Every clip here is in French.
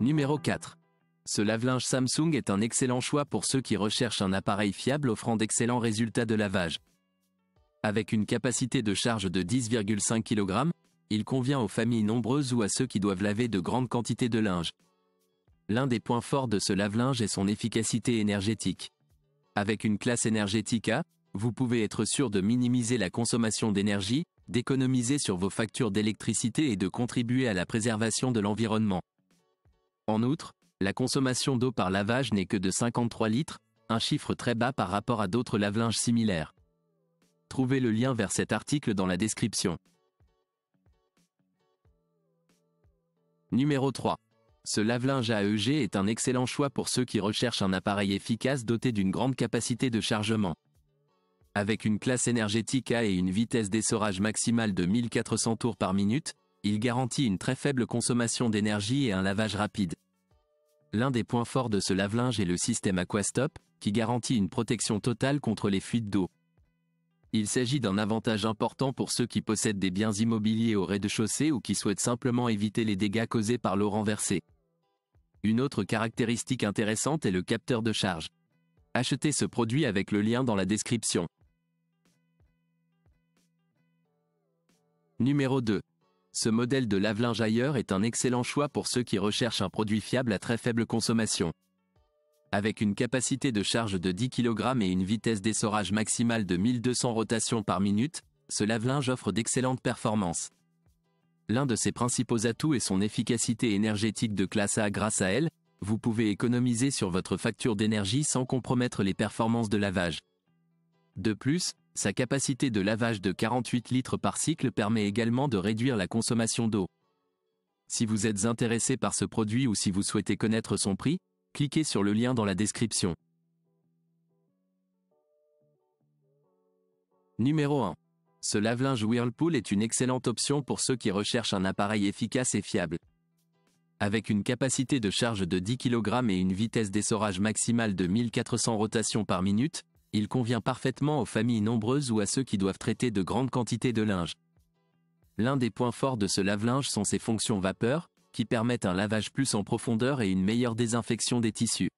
Numéro 4. Ce lave-linge Samsung est un excellent choix pour ceux qui recherchent un appareil fiable offrant d'excellents résultats de lavage. Avec une capacité de charge de 10,5 kg, il convient aux familles nombreuses ou à ceux qui doivent laver de grandes quantités de linge. L'un des points forts de ce lave-linge est son efficacité énergétique. Avec une classe énergétique A, vous pouvez être sûr de minimiser la consommation d'énergie, d'économiser sur vos factures d'électricité et de contribuer à la préservation de l'environnement. En outre, la consommation d'eau par lavage n'est que de 53 litres, un chiffre très bas par rapport à d'autres lave-linges similaires. Trouvez le lien vers cet article dans la description. Numéro 3. Ce lave-linge AEG est un excellent choix pour ceux qui recherchent un appareil efficace doté d'une grande capacité de chargement. Avec une classe énergétique A et une vitesse d'essorage maximale de 1400 tours par minute, il garantit une très faible consommation d'énergie et un lavage rapide. L'un des points forts de ce lave-linge est le système Aquastop, qui garantit une protection totale contre les fuites d'eau. Il s'agit d'un avantage important pour ceux qui possèdent des biens immobiliers au rez-de-chaussée ou qui souhaitent simplement éviter les dégâts causés par l'eau renversée. Une autre caractéristique intéressante est le capteur de charge. Achetez ce produit avec le lien dans la description. Numéro 2. Ce modèle de lave-linge ailleurs est un excellent choix pour ceux qui recherchent un produit fiable à très faible consommation. Avec une capacité de charge de 10 kg et une vitesse d'essorage maximale de 1200 rotations par minute, ce lave-linge offre d'excellentes performances. L'un de ses principaux atouts est son efficacité énergétique de classe A grâce à elle, vous pouvez économiser sur votre facture d'énergie sans compromettre les performances de lavage. De plus, sa capacité de lavage de 48 litres par cycle permet également de réduire la consommation d'eau. Si vous êtes intéressé par ce produit ou si vous souhaitez connaître son prix, cliquez sur le lien dans la description. Numéro 1. Ce lave-linge Whirlpool est une excellente option pour ceux qui recherchent un appareil efficace et fiable. Avec une capacité de charge de 10 kg et une vitesse d'essorage maximale de 1400 rotations par minute, il convient parfaitement aux familles nombreuses ou à ceux qui doivent traiter de grandes quantités de linge. L'un des points forts de ce lave-linge sont ses fonctions vapeur, qui permettent un lavage plus en profondeur et une meilleure désinfection des tissus.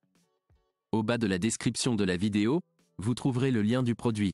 Au bas de la description de la vidéo, vous trouverez le lien du produit.